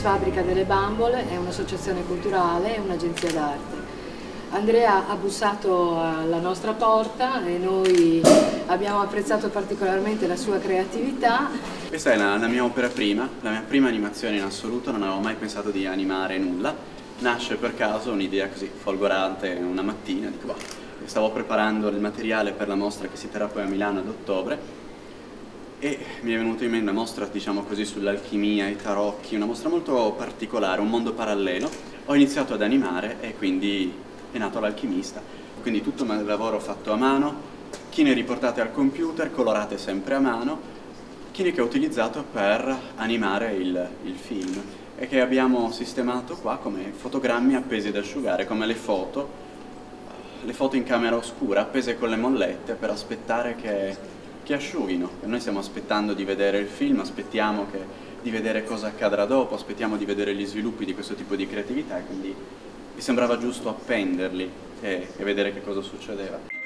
Fabbrica delle Bambole è un'associazione culturale e un'agenzia d'arte. Andrea ha bussato alla nostra porta e noi abbiamo apprezzato particolarmente la sua creatività. Questa è la, la mia opera prima, la mia prima animazione in assoluto, non avevo mai pensato di animare nulla. Nasce per caso un'idea così folgorante una mattina, dico boh, stavo preparando il materiale per la mostra che si terrà poi a Milano ad ottobre e mi è venuto in mente una mostra, diciamo così, sull'alchimia, i tarocchi, una mostra molto particolare, un mondo parallelo. Ho iniziato ad animare e quindi è nato l'alchimista. Quindi tutto il lavoro fatto a mano, chine riportate al computer, colorate sempre a mano, chine che ho utilizzato per animare il, il film e che abbiamo sistemato qua come fotogrammi appesi ad asciugare, come le foto, le foto in camera oscura appese con le mollette per aspettare che che asciughino. Noi stiamo aspettando di vedere il film, aspettiamo che, di vedere cosa accadrà dopo, aspettiamo di vedere gli sviluppi di questo tipo di creatività e quindi mi sembrava giusto appenderli e, e vedere che cosa succedeva.